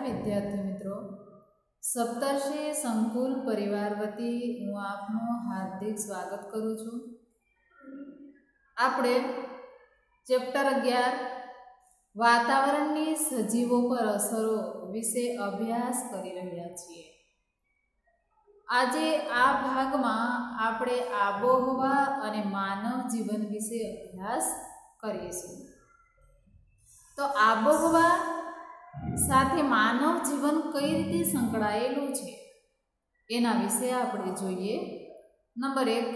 વિદ્યાર્થી મિત્રો સપ્તર્ષિ સંકુલ પરિવાર વતી હું આપનું હાર્દિક સ્વાગત કરું છું. આપણે ચેપ્ટર અગિયાર, વાતાવરણની સજીવો પર અસરો વિશે અભ્યાસ કરી રહ્યા છીએ. આજે આ ભાગમાં આપણે આબોહવા અને માનવ જીવન વિશે અભ્યાસ કરીશું. તો આબોહવા સાથે માનવ જીવન કઈ રીતે સંકળાયેલું છે? એના વિશે આપણે જોઈએ. નંબર એક,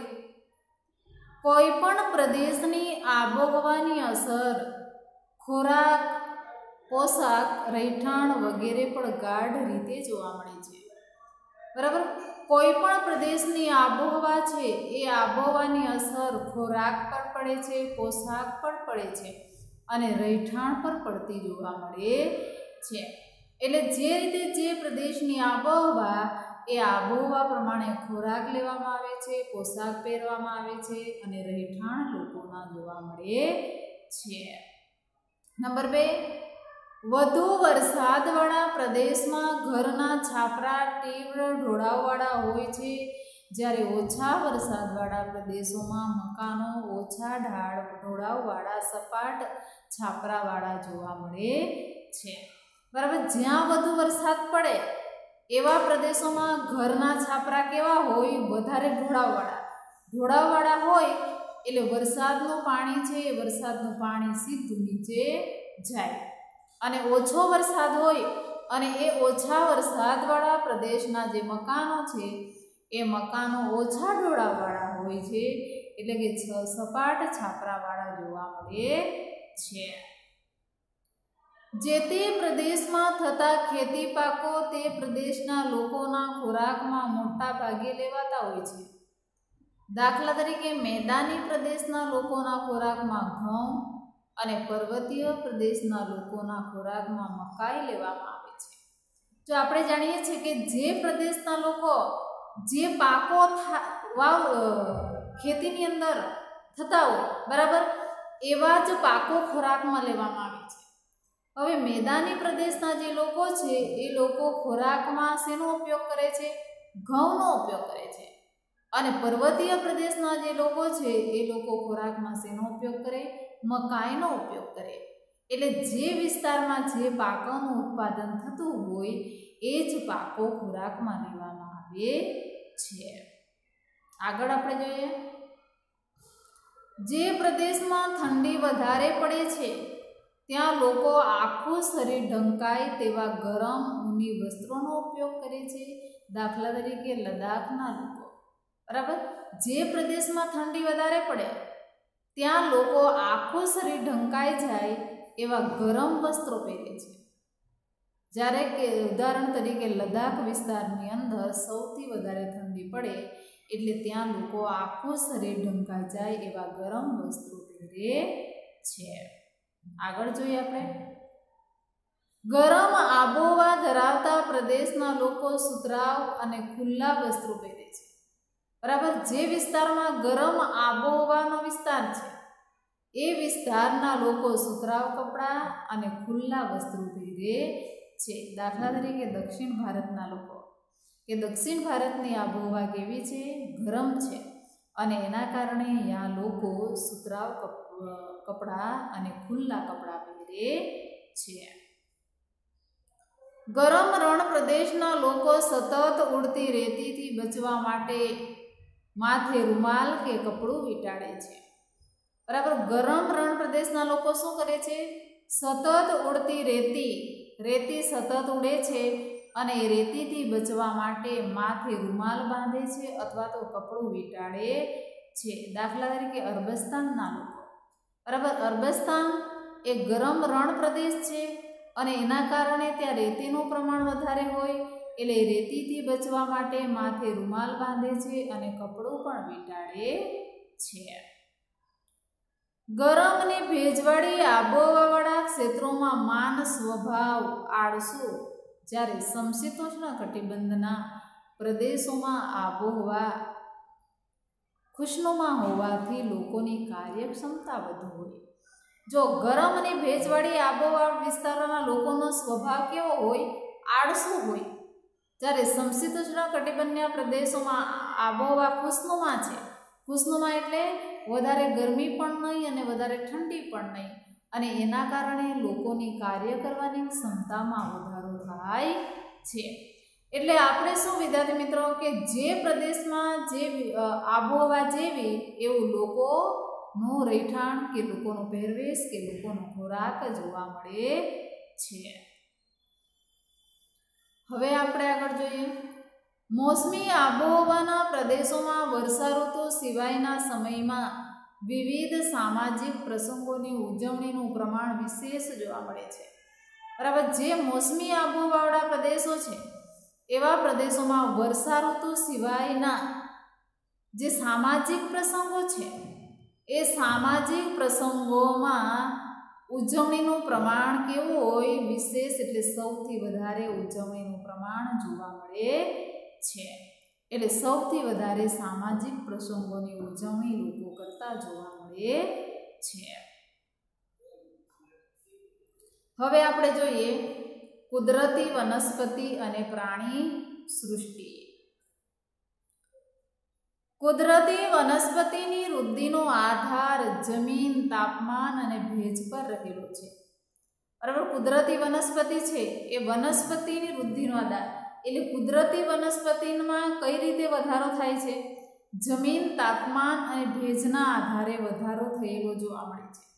કોઈ પણ પ્રદેશની આબોહવાની અસર, ખોરાક, પોશાક, રહેઠાણ વગેરે પણ ગાઢ રીતે જોવા મળે છે. બરાબર? કોઈ પણ પ્રદેશની આબોહવા છે, એ આબોહવાની અસર ખોરાક પર પડે છે, પોશાક પર પડે છે અને રહેઠાણ પર પડતી જોવા મળે છે. એટલે જે રીતે જે પ્રદેશની આબોહવા, એ આબોહવા પ્રમાણે ખોરાક લેવામાં આવે છે, પોશાક પહેરવામાં આવે છે અને રહેઠાણ લોકોના જોવા મળે છે. નંબર બે, વધુ વરસાદવાળા પ્રદેશમાં ઘરના છાપરા તીવ્ર ઢોળાવવાળા હોય છે. જ્યારે ઓછા વરસાદવાળા પ્રદેશોમાં મકાનો, ઓછા ઢાળ, ઢોળાવવાળા સપાટ છાપરાવાળા જોવા મળે છે. બરાબર, જ્યાં વધુ વરસાદ પડે, એવા પ્રદેશોમાં ઘરના છાપરા કેવા હોય, વધારે ઢોળાવવાળા ઢોળાવવાળા હોય, એટલે વરસાદનું પાણી છે, એ વરસાદનું પાણી સીધું નીચે જાય. અને ઓછો વરસાદ હોય, અને એ ઓછા વરસાદવાળા પ્રદેશના જે મકાનો છે, એ મકાનો ઓછા ઢોળાવવાળા હોય છે, એટલે કે સપાટ છાપરાવાળા જોવા મળે છે. જે તે પ્રદેશમાં થતા ખેતી પાકો તે પ્રદેશના લોકોના ખોરાકમાં મોટા ભાગે લેવાતા હોય છે. દાખલા તરીકે મેદાની પ્રદેશના લોકોના ખોરાકમાં ઘઉં અને પર્વતીય પ્રદેશના લોકોના ખોરાકમાં મકાઈ લેવામાં આવે છે. જો આપણે જાણીએ છીએ કે જે પ્રદેશના લોકો જે પાકો વાવ ખેતીની અંદર થતા હોય, બરાબર, એવા જ પાકો ખોરાકમાં લેવામાં હવે મેદાની પ્રદેશના જે લોકો છે, એ લોકો ખોરાકમાં શેનો ઉપયોગ કરે છે? ઘઉંનો ઉપયોગ કરે છે. અને પર્વતીય પ્રદેશના જે લોકો છે, એ લોકો ખોરાકમાં શેનો ઉપયોગ કરે? મકાઈનો ઉપયોગ કરે. એટલે જે વિસ્તારમાં જે પાકોનું ઉત્પાદન થતું હોય, એ જ પાકો ખોરાકમાં લેવામાં આવે છે. આગળ આપણે જોઈએ. જે પ્રદેશમાં ઠંડી વધારે પડે છે ત્યાં લોકો આખું શરીર ઢંકાય તેવા ગરમ ઊની વસ્ત્રોનો ઉપયોગ કરે છે. દાખલા તરીકે લદ્દાખના લોકો. બરાબર? જે પ્રદેશમાં ઠંડી વધારે પડે, ત્યાં લોકો આખું શરીર ઢંકાઈ જાય એવા ગરમ વસ્ત્રો પહેરે છે. જ્યારે કે ઉદાહરણ તરીકે લદ્દાખ વિસ્તારની અંદર સૌથી વધારે ઠંડી પડે, એટલે ત્યાં લોકો આખું શરીર ઢંકાઈ જાય એવા ગરમ વસ્ત્રો પહેરે છે. આગળ જોઈએ આપણે. ગરમ આબોહવા ધરાવતા પ્રદેશના લોકો સુતરાવ અને ખુલ્લા વસ્ત્રો પહેરે છે. બરાબર? જે વિસ્તારમાં ગરમ આબોહવાનો વિસ્તાર છે, એ વિસ્તારના લોકો સુતરાવ કપડાં અને ખુલ્લા વસ્ત્રો પહેરે છે. દાખલા તરીકે દક્ષિણ ભારતના લોકો. કે દક્ષિણ ભારતની આબોહવા કેવી છે? ગરમ છે. અને એના કારણે અહીંયા લોકો સુતરાવ કપડાં અને ખુલ્લા કપડાં પહેરે છે. ગરમ રણ પ્રદેશના લોકો સતત ઉડતી રેતીથી બચવા માટે માથે રૂમાલ કે કપડું વીંટાળે છે. બરાબર, ગરમ રણ પ્રદેશના લોકો શું કરે છે? સતત ઉડતી રેતી રેતી સતત ઉડે છે અને રેતીથી બચવા માટે માથે રૂમાલ બાંધે છે અથવા તો કપડું વીંટાળે છે. દાખલા તરીકે અરબસ્તાનના લોકો બરાબર? અરબસ્તાન એ ગરમ રણ પ્રદેશ છે અને એના કારણે ત્યાં રેતીનું પ્રમાણ વધારે હોય, એટલે રેતીથી બચવા માટે માથે રૂમાલ બાંધે છે અને કપડું પણ વીંટાળે છે. ગરમ અને ભેજવાળી આબોહવાવાળા ક્ષેત્રોમાં માન, સ્વભાવ, આળસો જ્યારે સમશીતોષ્ણ કટિબંધના પ્રદેશોમાં આબોહવા ખુશનુમા હોવાથી લોકોની કાર્યક્ષમતા વધુ હોય. જો ગરમ અને ભેજવાળી આબોહવા વિસ્તારોના લોકોનો સ્વભાવ કેવો હોય? આળસુ હોય. જ્યારે સમશીતોષ્ણ કટિબંધના પ્રદેશોમાં આબોહવા ખુશનુમા છે. ખુશનુમા એટલે વધારે ગરમી પણ નહીં અને વધારે ઠંડી પણ નહીં. અને એના કારણે લોકોની કાર્ય કરવાની ક્ષમતામાં વધારો થાય છે. એટલે આપણે શું વિદ્યાર્થી મિત્રો કે જે પ્રદેશમાં જે આબોહવા જેવી એવું લોકોનું રહેઠાણ કે લોકોનો પહેરવેશ કે લોકોનો ખોરાક જોવા મળે છે. હવે આપણે આગળ જોઈએ. મોસમી આબોહવાના પ્રદેશોમાં વર્ષા ઋતુ સિવાયના સમયમાં વિવિધ સામાજિક પ્રસંગોની ઉજવણીનું પ્રમાણ વિશેષ જોવા મળે છે. બરાબર, જે મોસમી આબોહવાવાળા પ્રદેશો છે એવા પ્રદેશોમાં વર્ષા ઋતુ સિવાયના જે સામાજિક પ્રસંગો છે, એ સામાજિક પ્રસંગોમાં ઉજવણીનું પ્રમાણ કેવું હોય, વિશેષ એટલે સૌથી વધારે ઉજવણીનું પ્રમાણ જોવા મળે છે. એટલે સૌથી વધારે સામાજિક પ્રસંગોની ઉજવણી લોકો કરતા જોવા મળે છે. હવે આપણે જોઈએ કુદરતી વનસ્પતિ અને પ્રાણી સૃષ્ટિ. કુદરતી વનસ્પતિની વૃદ્ધિનો આધાર જમીન, તાપમાન અને ભેજ પર રહેલો છે. બરાબર? કુદરતી વનસ્પતિ છે એ વનસ્પતિની વૃદ્ધિનો આધાર. એટલે કુદરતી વનસ્પતિમાં કઈ રીતે વધારો થાય છે? જમીન, તાપમાન અને ભેજના આધારે વધારો થયેલો જોવા મળે છે.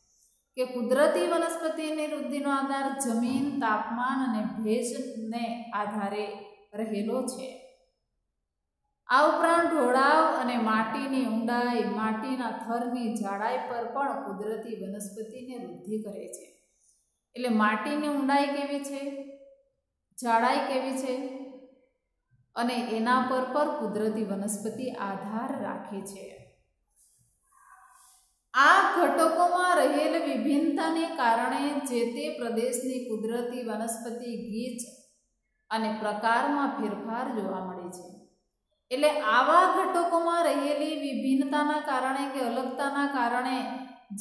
કે કુદરતી વનસ્પતિની વૃદ્ધિનો આધાર જમીન, તાપમાન અને ભેજને આધારે રહેલો છે. આ ઉપરાંત ઢોળાવ અને માટીની ઊંડાઈ, માટીના થરની જાડાઈ પર પણ કુદરતી વનસ્પતિને વૃદ્ધિ કરે છે. એટલે માટીની ઊંડાઈ કેવી છે? જાડાઈ કેવી છે? અને એના પર પર કુદરતી વનસ્પતિ આધાર રાખે છે. આ ઘટકોમાં રહેલ વિભિન્નતાને કારણે જે તે પ્રદેશની કુદરતી વનસ્પતિ ગીચ અને પ્રકારમાં ફેરફાર જોવા મળે છે. એટલે આવા ઘટકોમાં રહેલી વિભિન્નતાના કારણે કે અલગતાના કારણે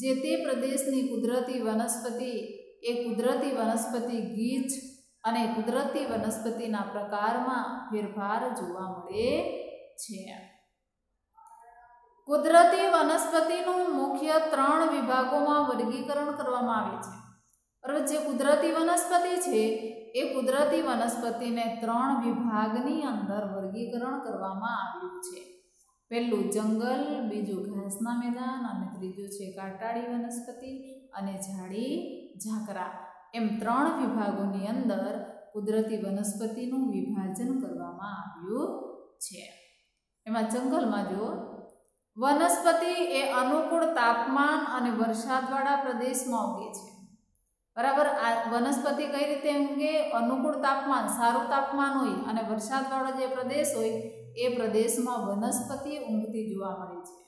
જે તે પ્રદેશની કુદરતી વનસ્પતિ, એ કુદરતી વનસ્પતિ ગીચ અને કુદરતી વનસ્પતિના પ્રકારમાં ફેરફાર જોવા મળે છે. કુદરતી વનસ્પતિનું મુખ્ય ત્રણ વિભાગોમાં વર્ગીકરણ કરવામાં આવે છે. બરાબર, જે કુદરતી વનસ્પતિ છે, એ કુદરતી વનસ્પતિને ત્રણ વિભાગની અંદર વર્ગીકરણ કરવામાં આવ્યું છે. પહેલું જંગલ, બીજું ઘાસના મેદાન અને ત્રીજું છે કાંટાળી વનસ્પતિ અને ઝાડી ઝાકરા. એમ ત્રણ વિભાગોની અંદર કુદરતી વનસ્પતિનું વિભાજન કરવામાં આવ્યું છે. એમાં જંગલમાં જો વનસ્પતિ એ અનુકૂળ તાપમાન અને વરસાદવાળા પ્રદેશમાં ઉગે છે. બરાબર? આ વનસ્પતિ કઈ રીતે ઊંઘે અનુકૂળ તાપમાન, સારું તાપમાન હોય અને વરસાદવાળો જે પ્રદેશ હોય, એ પ્રદેશમાં વનસ્પતિ ઊંઘતી જોવા મળે છે.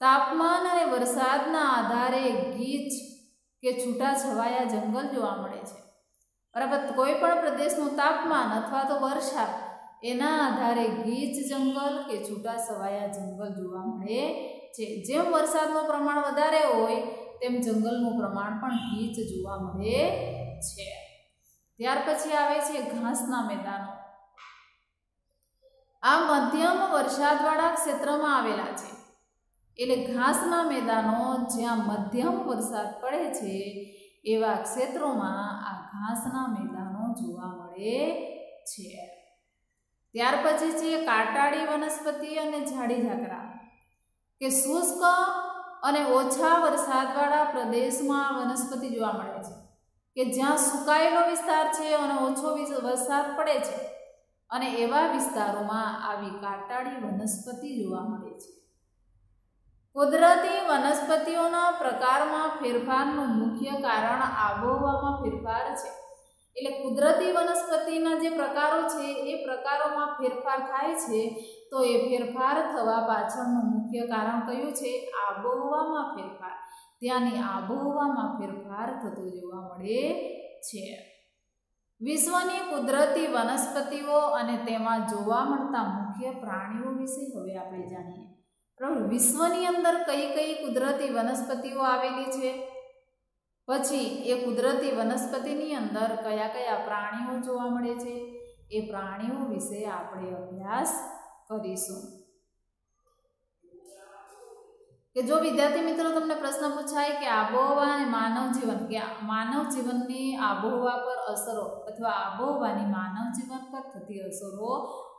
તાપમાન અને વરસાદના આધારે ગીચ કે છૂટા છવાયા જંગલ જોવા મળે છે. બરાબર? કોઈ પણ પ્રદેશનું તાપમાન અથવા તો વરસાદ એના આધારે ગીચ જંગલ કે છૂટા છવાયા જંગલ જોવા મળે છે. જેમ વરસાદનું પ્રમાણ વધારે હોય, તેમ જંગલનું પ્રમાણ પણ ગીચ જોવા મળે છે. ત્યાર પછી આવે છે ઘાસના મેદાનો. આ મધ્યમ વરસાદવાળા ક્ષેત્રમાં આવેલા છે. એટલે ઘાસના મેદાનો જ્યાં મધ્યમ વરસાદ પડે છે, એવા ક્ષેત્રોમાં આ ઘાસના મેદાનો જોવા મળે છે. ત્યાર પછી છે કાંટાળી વનસ્પતિ અને ઝાડી ઝાકરા, કે શુષ્ક અને ઓછા વરસાદવાળા પ્રદેશમાં વનસ્પતિ જોવા મળે છે. કે જ્યાં સુકાયેલો વિસ્તાર છે અને ઓછો વરસાદ પડે છે, અને એવા વિસ્તારોમાં આવી કાંટાળી વનસ્પતિ જોવા મળે છે. કુદરતી વનસ્પતિઓના પ્રકારમાં ફેરફારનું મુખ્ય કારણ આબોહવામાં ફેરફાર છે. એટલે કુદરતી વનસ્પતિના જે પ્રકારો છે, એ પ્રકારોમાં ફેરફાર થાય છે, તો એ ફેરફાર થવા પાછળનું મુખ્ય કારણ કયું છે? આબોહવામાં ફેરફાર. ત્યાંની આબોહવામાં ફેરફાર થતો જોવા મળે છે. વિશ્વની કુદરતી વનસ્પતિઓ અને તેમાં જોવા મળતા મુખ્ય પ્રાણીઓ વિશે હવે આપણે જાણીએ. બરાબર વિશ્વની અંદર કઈ કઈ કુદરતી વનસ્પતિઓ આવેલી છે? પછી એ કુદરતી વનસ્પતિની અંદર કયા કયા પ્રાણીઓ જોવા મળે છે? એ પ્રાણીઓ વિશે આપણે અભ્યાસ કરીશું. કે જો વિદ્યાર્થી મિત્રો તમને પ્રશ્ન પૂછાય કે આબોહવા અને માનવ જીવન, કે માનવ જીવનની આબોહવા પર અસરો અથવા આબોહવાની માનવ જીવન પર થતી અસરો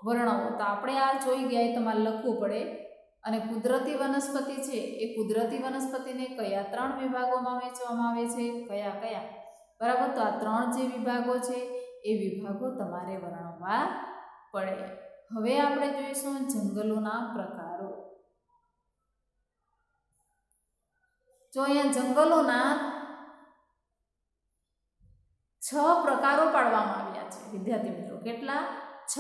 વર્ણવો, તો આપણે આ જોઈ ગયા તમારે લખવું પડે. અને કુદરતી વનસ્પતિ છે, એ કુદરતી વનસ્પતિને કયા ત્રણ વિભાગોમાં વહેંચવામાં આવે છે? કયા કયા? બરાબર, તો આ ત્રણ જે વિભાગો છે, એ વિભાગો તમારે વર્ણવવા પડે. હવે આપણે જોઈશું જંગલોના પ્રકારો. જો અહીંયા જંગલોના છ પ્રકારો પાડવામાં આવ્યા છે. વિદ્યાર્થી મિત્રો, કેટલા? છ.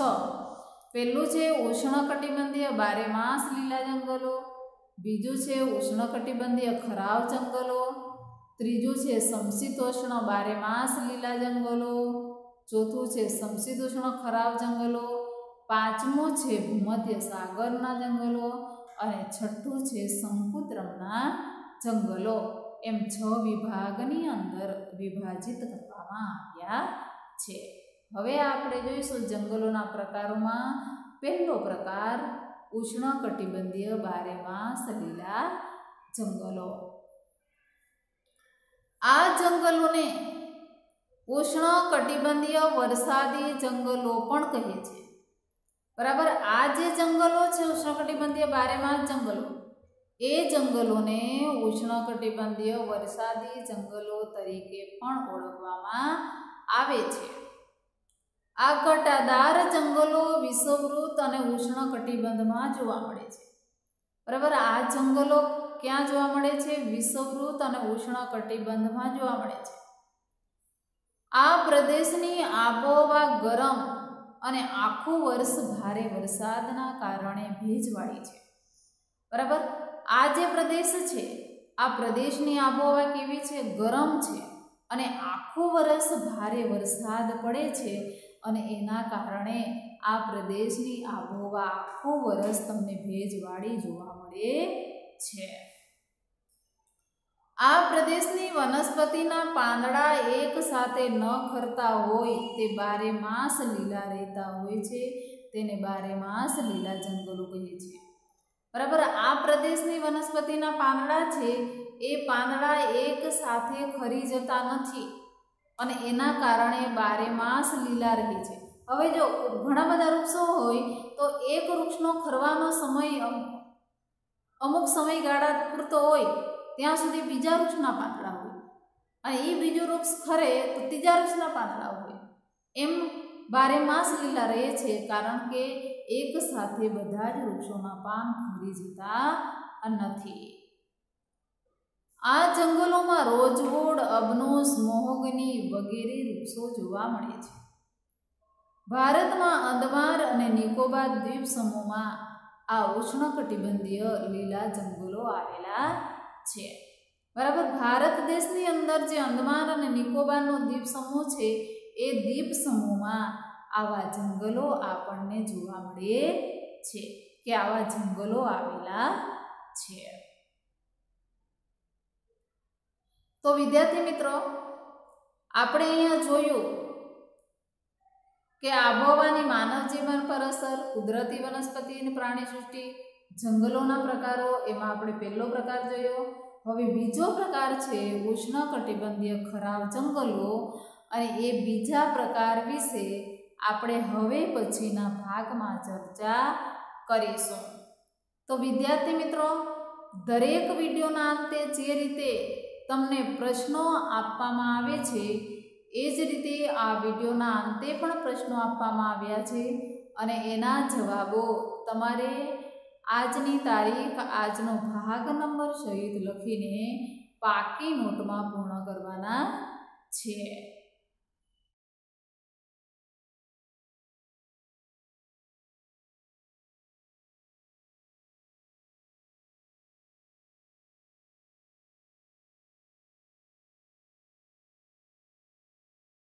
પહેલું છે ઉષ્ણકટિબંધીય બારે માસ લીલા જંગલો, બીજું છે ઉષ્ણકટિબંધીય ખરાવ જંગલો, ત્રીજું છે સમશીતોષ્ણ બારે માસ લીલા જંગલો, ચોથું છે સમશીતોષ્ણ ખરાબ જંગલો, પાંચમું છે ભૂમધ્ય સાગરના જંગલો અને છઠ્ઠું છે શંકુદ્રમના જંગલો. એમ છ વિભાગની અંદર વિભાજિત કરવામાં આવ્યા છે. હવે આપણે જોઈશું જંગલોના પ્રકારોમાં પહેલો પ્રકાર ઉષ્ણકટિબંધીય કટિબંધીય બારેમાં સલીલા જંગલો. આ જંગલોને ઉષ્ણકટિબંધીય વરસાદી જંગલો પણ કહે છે. બરાબર, આ જે જંગલો છે ઉષ્ણકટિબંધીય બારેમાં જંગલો. એ જંગલોને ઉષ્ણકટિબંધીય વરસાદી જંગલો તરીકે પણ ઓળખવામાં આવે છે. આ ઘટાદાર જંગલો વિષવવૃત અને ઉષ્ણકટિબંધમાં જોવા મળે છે. બરાબર, આ જંગલો ક્યાં જોવા મળે છે? વિષવવૃત અને ઉષ્ણકટિબંધમાં જોવા મળે છે. આ પ્રદેશની આબોહવા ગરમ અને આખું વર્ષ ભારે વરસાદના કારણે ભેજવાળી છે. બરાબર, આ જે પ્રદેશ છે, આ પ્રદેશની આબોહવા કેવી છે? ગરમ છે અને આખું વર્ષ ભારે વરસાદ પડે છે અને એના કારણે આ પ્રદેશની આબોહવા આખું વરસ તમને ભેજવાળી જોવા મળે છે. આ પ્રદેશની વનસ્પતિના પાંદડા એક સાથે ન ખરતા હોય તે બારે માસ લીલા રહેતા હોય છે, તેને બારે માસ લીલા જંગલો કહે છે. બરાબર, આ પ્રદેશની વનસ્પતિના પાંદડા છે, એ પાંદડા એક સાથે ખરી જતા નથી. અને એના કારણે બારે માસ લીલા રહે છે. હવે જો ઘણા બધા વૃક્ષો હોય, તો એક વૃક્ષનો ખરવાનો સમય અમુક સમયગાળા પૂરતો હોય, ત્યાં સુધી બીજા વૃક્ષના પાંદડા હોય. અને એ બીજું વૃક્ષ ખરે, તો ત્રીજા વૃક્ષના પાંદડા હોય. એમ બારે માસ લીલા રહે છે, કારણ કે એક સાથે બધા જ વૃક્ષોના પાન ખરી જતા નથી. આ જંગલોમાં રોજવોડ અબનોસ, મોહગની વગેરે વૃક્ષો જોવા મળે છે. ભારતમાં અંદમાન અને નિકોબાર દ્વીપ સમૂહમાં આ ઉષ્ણકટિબંધીય લીલા જંગલો આવેલા છે. બરાબર, ભારત દેશની અંદર જે અંદમાન અને નિકોબારનો દ્વીપ સમૂહ છે, એ દ્વીપ સમૂહમાં આવા જંગલો આપણને જોવા મળે છે કે આવા જંગલો આવેલા છે. તો વિદ્યાર્થી મિત્રો, આપણે અહીંયા જોયું કે આબોહવાની માનવ જીવન પર અસર, કુદરતી વનસ્પતિ અને પ્રાણી સૃષ્ટિ, જંગલોના પ્રકારો, એમાં આપણે પહેલો પ્રકાર જોયો. હવે બીજો પ્રકાર છે ઉષ્ણકટિબંધીય ખરાબ જંગલો અને એ બીજા પ્રકાર વિશે આપણે હવે પછીના ભાગમાં ચર્ચા કરીશું. તો વિદ્યાર્થી મિત્રો, દરેક વિડીયોના અંતે જે રીતે તમને પ્રશ્નો આપવામાં આવે છે, એ જ રીતે આ વિડીયોના અંતે પણ પ્રશ્નો આપવામાં આવ્યા છે અને એના જવાબો તમારે આજની તારીખ, આજનો ભાગ નંબર સહિત લખીને પાકી નોટમાં પૂર્ણ કરવાના છે.